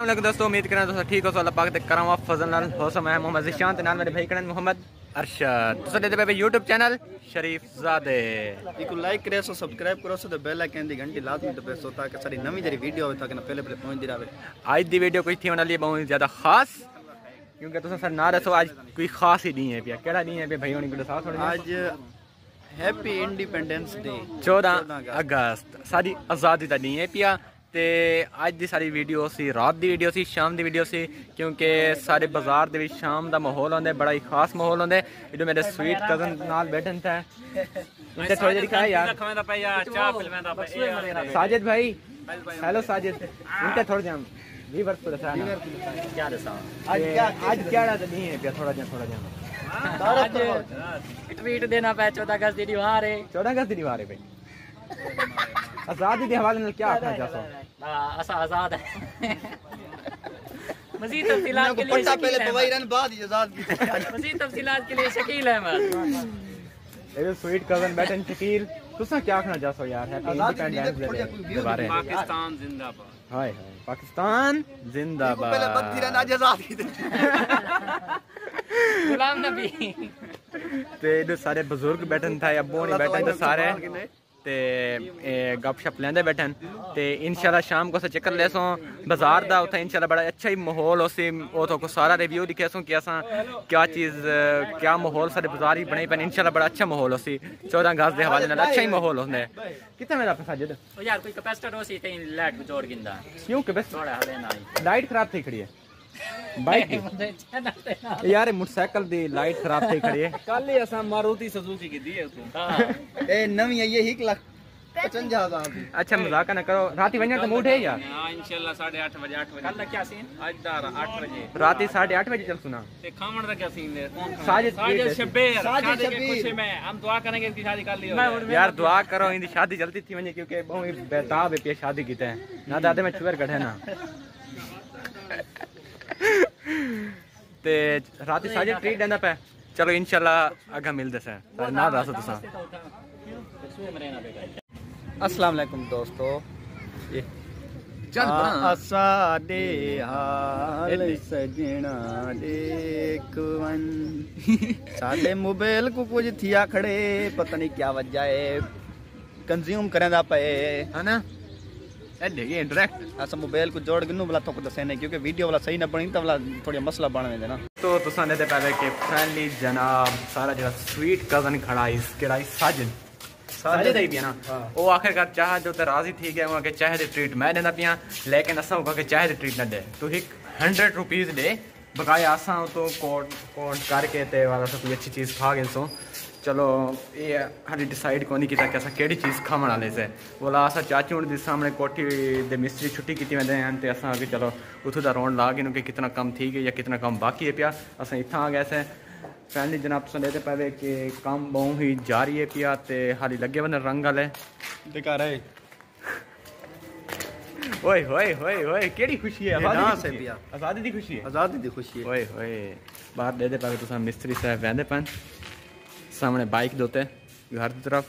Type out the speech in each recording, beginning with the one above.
अल्लाह दोस्तों उम्मीद करें दोस्तों ठीक हो अल्लाह पाक कर रहा फजल नाल हौसम है मोहम्मद जिशांत नाल मेरे भाई करण मोहम्मद अरशद। तो सर पे यूट्यूब चैनल शरीफ जादे। इको लाइक करे सो सब्सक्राइब करो सो तो बेल आइकन दी घंटी लाजमी दबे सो ताकि सारी नवी जरी वीडियो आवे ताकि ना पहले पहले पहुँच दी रावे आज दी वीडियो कोई थी वाली बहुत ज़्यादा खास? क्योंकि तो सर ना रसो आज कोई खास ही नहीं है पिया केड़ा नहीं है पे भाई होनी को दसा थोड़ी आज हैप्पी इंडिपेंडेंस डे 14 अगस्त। सारी आज़ादी दा दी है पिया ਤੇ ਅੱਜ ਦੀ ਸਾਰੀ ਵੀਡੀਓ ਸੀ ਰਾਤ ਦੀ ਵੀਡੀਓ ਸੀ ਸ਼ਾਮ ਦੀ ਵੀਡੀਓ ਸੀ ਕਿਉਂਕਿ ਸਾਰੇ ਬਾਜ਼ਾਰ ਦੇ ਵਿੱਚ ਸ਼ਾਮ ਦਾ ਮਾਹੌਲ ਹੁੰਦਾ ਹੈ, ਬੜਾ ਹੀ ਖਾਸ ਮਾਹੌਲ ਹੁੰਦਾ ਹੈ। ਇਹ ਮੇਰੇ ਸਵੀਟ ਕਜ਼ਨ ਨਾਲ ਬੈਠਨ ਤਾਂ ਇੰਤੇ ਥੋੜੀ ਜਿਹੀ ਖਾਇਆ ਯਾਰ ਖਵਾਉਂਦਾ ਪਿਆ ਯਾਰ ਚਾਹ ਪਿਲਵਾਉਂਦਾ ਪਿਆ साजिद भाई हेलो साजिद इनके थोड़ा जाम वीवर पर रसाना क्या दसा आज क्या आज क्या तो नहीं है पिया थोड़ा जा थोड़ा जा ਅੱਜ ट्वीट देना पै 14 अगस्त दी दीवार है 14 अगस्त की दीवार है भाई आज़ादी के हवाले से क्या आखा जा सकता असा आज़ाद है। हाँ, मजीद तफसीलात के लिए पहले पवाइरन तो बाद ही आज़ाद मजीद तफसीलात के लिए शकील अहमद मेरे स्वीट कज़न बैटन शकील तुसा क्या आखना चाहो यार? है इंडिपेंडेंस दे बारे पाकिस्तान जिंदाबाद। हाय हाय पाकिस्तान जिंदाबाद। पहले बंदी रहना आज़ाद की गुलाम नबी। ते सारे बुज़ुर्ग बैठन था या बोनी बैठन था सारे। ते गप शप लेंदे बैठन। ते इंशाल्लाह शाम को असा चक्कर लेसो बाज़ार दा उथे इंशाल्लाह बड़ा अच्छा ही माहौल होसी तो सारा रिव्यू दिखेसो कि असा क्या चीज़ क्या माहौल सारे बाज़ार ही बने पन इंशाल्लाह बड़ा अच्छा माहौल उस चौदह अगस्त के हवाले अच्छा ही माहौल होने कितना मेरा पैसा जद? यार कोई कैपेसिटर लाइट खराब थी खड़ी है। यार मोटरसाइकिल दी लाइट खराब थी खड़ी है। कल ही असा मारुति सुजुकी की दी है उसको हाँ। ए नवी आई है 1 लाख 55000 अच्छा मज़ाक ना करो। रात ही तो मूड है यार हाँ इंशाल्लाह 8:30 बजे बजे। कल क्या सीन? आज दा 8 बजे। रात 8:30 बजे चल सुना। ते खामण दा क्या सीन है? कौन साजिद साजिद शब्बीर साजिद शब्बीर खुशी में। हम दुआ करेंगे इसकी शादी कर लियो यार दुआ करो इनकी शादी जल्दी थी वन्या क्योंकि बहुत बेताब है पे शादी की ते। ना दादा में छुअर कढ़े ना। ते रात साजे ट्रीट देना पे चलो इंशाल्लाह आगे मिलते से ना दस तुसा ਅਸਲਾਮ ਅਲੈਕੁਮ ਦੋਸਤੋ चल ਆ ਸਾਡੇ ਹਾਲ ਸਜਣਾ ਦੇਖਵਨ ਸਾਡੇ ਮੋਬਾਈਲ ਕੋ ਕੁਝ ਥਿਆ ਖੜੇ ਪਤਾ ਨਹੀਂ ਕੀ ਵਜ੍ਹਾ ਹੈ ਕੰਜ਼ਿਊਮ ਕਰਦਾ ਪਏ है ना एडे ये हाँ, मोबाइल को जोड़ गिनू वाला तो दसेने क्योंकि वीडियो वाला सही ना बनी तो वाला थोड़ा मसला बन वेंदे तो तुसा ने पहले के फ्रेंडली जनाब सारा जेड़ा स्वीट कज़न खड़ा इस केड़ा इस साजन। साजन ही पिया ना? हाँ। ओ आखिरकार चाह जो तो राज़ी थी गया उनके चाहे दे ट्रीट मैं देना पिया लेकिन असा उनके चाहे दे ट्रीट ना दे। तो एक 100 रुपीस दे बकाया असा तो कोट कोट करके ते वाला सब अच्छी चीज़ खा गए चलो ये हाँ डिसाइड कौन नहीं किया कि असा केह्ड़ी चीज़ खावन आह्ले से। बोला असें चाचू हुंदी सामने कोठी दे मिस्त्री छुट्टी की वेंदे हैन ते असां कि चलो उतु का रोन ला गए कि कितना कम ठीक है या कितना कम बाकी है पिया। असा इतना आ गया से। फैमिली जनाब तुसें लेते पावे कि कम बहुत ही जारी है पिया तो हाल ही लगे बंदे रंग वाले ते घर आए ओए ओए ओए होए केड़ी खुशी है आज़ादी दी आज़ादी दी खुशी है। आज़ादी दी खुशी है। ओए होए बाहर दे दे पावे तुसें मिस्त्री साहब वेंदे पन। सामने बाइक दोते घर की तरफ़।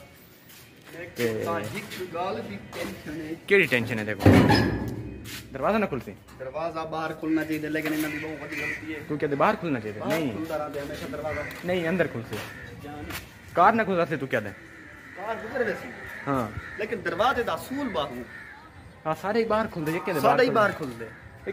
केड़ी टेंशन है देखो। दरवाज़ा ना खुलते? दरवाज़ा बाहर खुलना चाहिए लेकिन इन्हें बहुत गलती है। तू कहते बाहर खुलना चाहिए नहीं। खुलता रहता है हमेशा दरवाज़ा। नहीं अंदर खुलते। कार ना खुलता से तू क्या दे? कार गुजर वैसे हाँ। लेकिन दरवाजे दा असूल बाहर हाँ सारे बाहर खुलते जे के सारे बाहर खुलते।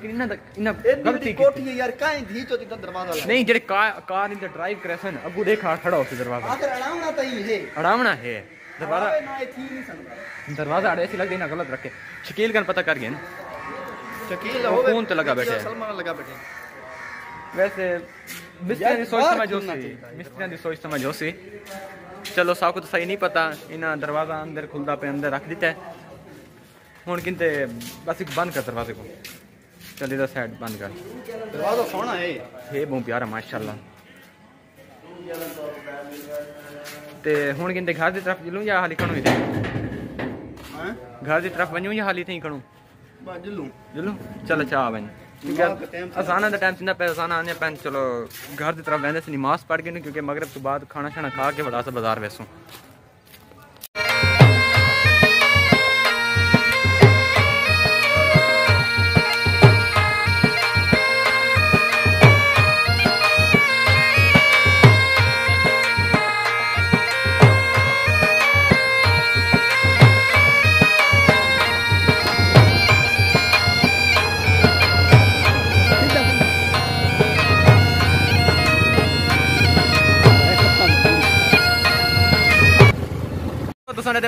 ਦਰਵਾਜ਼ੇ ਦਾ ਅਸੂਲ ਬਾਹੂ ਹਾਂ ਸਾਰੇ ਹੀ ਬਾਹਰ ਖੁੱਲਦੇ ਜੇ ਕਹਿੰਦੇ ਸਾਡੇ ਹੀ ਬਾਹਰ ਖੁੱਲਦੇ ਲੇਕਿਨ ਇਹਨਾਂ ਦਾ ਇਹਨਾਂ ਇਹ ਗਲਤੀ ਗਲਤੀ ਕੀਤੀ ਕੋਠੀ ਹੈ ਯਾਰ ਕਾਹੀਂ ਧੀ ਚੋ ਜਿੱਦਾਂ ਦਰਵਾਜ਼ਾ ਲਾ ਨਹੀਂ ਜਿਹੜੇ ਕਾਰ ਕਾਰ ਇੰਦਰ ਡਰਾਈਵ ਕਰੇ ਸਨ ਅੱਗੂ ਦੇਖਾ ਖੜਾ ਹੋ ਸੀ ਦਰਵਾਜ਼ਾ ਆਖਰ ਅੜਾਉਣਾ ਤਾਂ ਹੀ ਹੈ ਅੜਾਵਣਾ ਹੈ ਦਰਵਾਜ਼ਾ ਦਰਵਾਜ਼ਾ ਨਾ ਇਹ ਥੀ ਨਹੀਂ ਸਕਦਾ दरवाजा अड़े ऐसी लगती ना गलत रखे शकील का पता कर गए ना ਸ਼ਕੀਲ वो ਹੋਵੇ फोन तो लगा बैठे हैं। ਸਲਮਾਨ लगा बैठे वैसे मिस्त्रियां दी सोच बाहर समझ हो खुलना सी चाहिए। मिस्त्रियां दी सोच समझ हो सी चलो साको तो सही नहीं पता इन्हें दरवाजा अंदर खुलदा पे अंदर रख दिता है हुन किंते बस एक बंद कर दरवाजे को चल इधर साइड बंद कर दरवाज़ा सोना है हे बहुत प्यारा माशाल्लाह ते हुन किंते घर दी तरफ़ चलूँ या हाली खणू इधर हैं घर दी तरफ़ वणूं या हाली थी खणू बाजलू चलो चलो चाह बन नमाज़ का टाइम से- अजाना का टाइम सिंदा पे अजाना आने पैन चलो घर की तरफ़ वहदे से नमाज़ पढ़ के क्योंकि मगरब तो बाद खाना शाना खा के बड़ा सा बाज़ार वैसों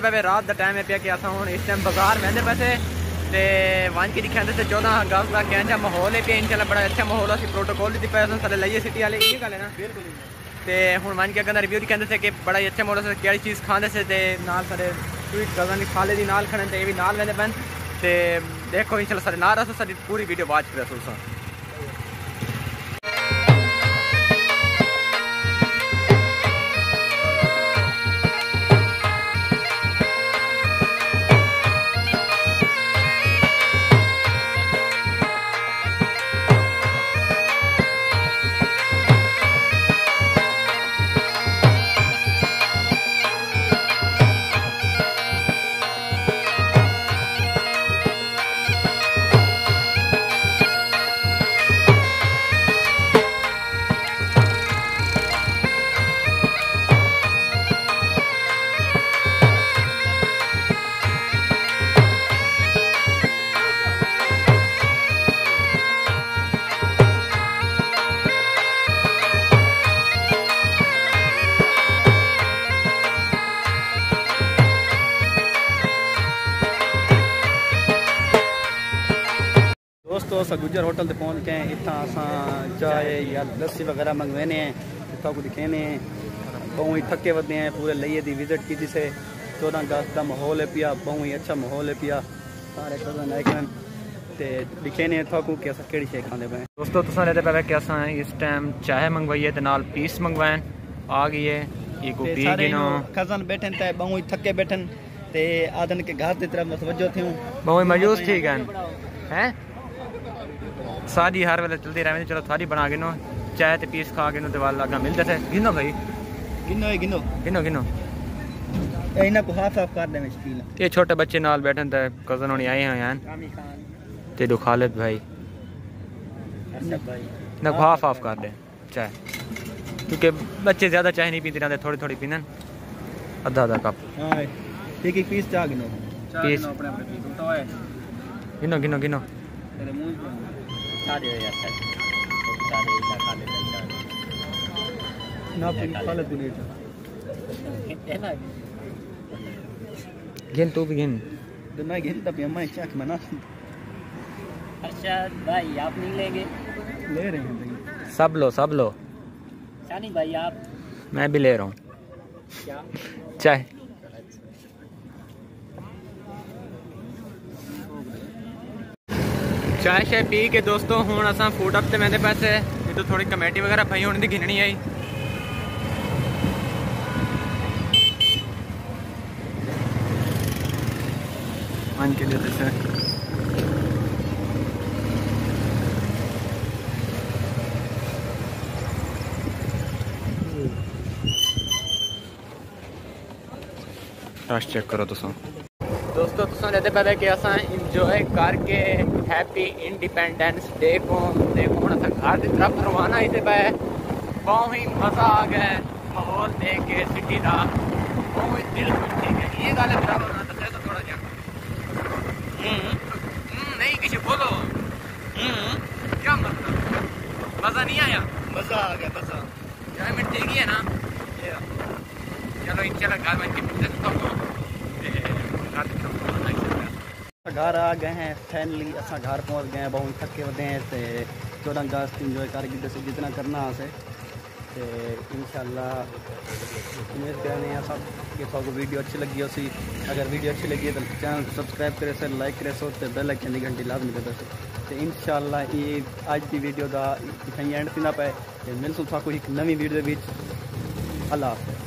दे पे रात का टाइम पे क्या हम इस टाइम बाज़ार बहते पैसे। तो वन की दिखाते थे चौदह अगस्त का कहने माहौल है पे इन चला बड़ा अच्छा माहौल अभी प्रोटोकॉल दी पाए थे लाइए सिटी वाले इन गल तो हूँ वन के अगर रिव्यू दिखाते थे कि बड़ा ही अच्छा माहौल से क्या चीज़ खाते थे तो नाल सारे स्वीट गगन खाले भी नाल खड़े भी नाल लेंदे पे देखो इन चला सारे नाल रहा सारी पूरी वीडियो बाद दोस्तों गुजर होटल ते पहुच गए इतना अस चाय या लस्सी वग़ैरह मंगवाने हैं। इतना कुछ कहने हैं। बहुत ही थके वधे हैं पूरे लइए की विज़िट की से। चौदह अगस्त का माहौल है पिया बहुत ही अच्छा माहौल है पिया। सारे कज़न आए हैं। तो दिखेने इतों को कि अस कड़ी शे खाते पे। दोस्तों तुसा लेते पे कि अस इस टाइम चाय मंगवाई है नाल पीस मंगवाए। आ गई है ये को पी गिनो। कज़न बैठन ते बहु ही थके बैठन। ते आदन के घर की तरफ़ मतवजो थियूं। बहुत मजूस ठीक है। हैं? ਸਾਦੀ ਹਰ ਵੇਲੇ ਚਲਦੀ ਰਹਿੰਦੀ ਚਲੋ ਸਾਰੀ ਬਣਾ ਕੇ ਨੋ ਚਾਹ ਤੇ ਪੀਸ ਖਾ ਕੇ ਨੋ ਤੇ ਵਾਲ ਲਗਾ ਮਿਲਦੇ ਥੇ ਗਿਨੋ ਭਾਈ गिनो है गिनो ਗਿਨੋ ਗਿਨੋ ए इना को हाफ हाफ कर दे में शकील ਇਹ ਛੋਟੇ ਬੱਚੇ ਨਾਲ ਬੈਠਣ ਤੇ ਕਜ਼ਨ ਹੋਣੀ ਆਏ ਹੋਏ ਹਨ कामी खान ਤੇ ਦੋ ਖਾਲਿਦ ਭਾਈ अरशद भाई ਨਾ ਹਾਫ ਹਾਫ ਕਰ ਦੇ ਚਾਹ ਕਿਉਂਕਿ ਬੱਚੇ ਜ਼ਿਆਦਾ ਚਾਹ ਨਹੀਂ ਪੀਂਦੇ ਰਹਿੰਦੇ ਥੋੜੀ ਥੋੜੀ ਪੀਂਦੇ ਅੱਧਾ ਅੱਧਾ ਕੱਪ हाँ एक एक पीस चाह गिनो चाह Piece. गिनो अपने गेंद तो सारे ना पाले दिन ना गिन तू भी गिन। तो मैं गिन तब मैं चेक मना अच्छा भाई आप नहीं लेंगे? ले रहे हैं भाई सब लो सब लो। शानी भाई आप मैं भी ले रहा हूँ। क्या? चाय। ਚਾਹ ਸ਼ਾਇ ਪੀ ਕੇ ਦੋਸਤੋ ਹੁਣ ਅਸਾਂ ਫੂਡ ਅਪ ਤੇ ਮੈਂਦੇ ਪੈਸੇ ਇਹ ਤੋਂ ਥੋੜੀ ਕਮੇਟੀ ਵਗੈਰਾ ਪਈ ਹੋਣੀ ਦੀ ਗਿਣਨੀ ਆਈ मान के लिए से रश चेक करो तुम दोस्तों तुम रहते पहले कि असां इंजॉय करके हैप्पी इंडिपेंडेंस डे को देखो हम असां घर की तरफ़ रवाना ही पे बहुत ही मज़ा आ गया माहौल देख के सिटी का बहुत ही दिल खुश थी गया ये गल है तो थोड़ा जा नहीं किसी बोलो। हम्म, क्या मतलब? मज़ा नहीं आया? मज़ा आ गया मज़ा। एंजॉयमेंट ठीक ही है ना? चलो इंशाल्लाह घर में मिलते हैं तो घर की तरफ़ रवाना ही चलते हैं। घर आ गए हैं फाइनली असा घर पहुँच गए हैं, बहुत थके वधे हैं, ते चौदह अगस्त इंजॉय दस जितना करना असें ते इंशाल्लाह, उम्मीद करने हैं सब कि आपको वीडियो अच्छी लगी उसी अगर वीडियो अच्छी लगी है तो चैनल को सब्सक्राइब करे सर लाइक करे सो तो बेल आइकन दी घंटी लाजमी करे सो ते इंशाल्लाह, ये आज की वीडियो का इतना एंड थी ना पे मिलसूं था कोई एक नवी वीडियो दे विच अल्लाह हाफिज़।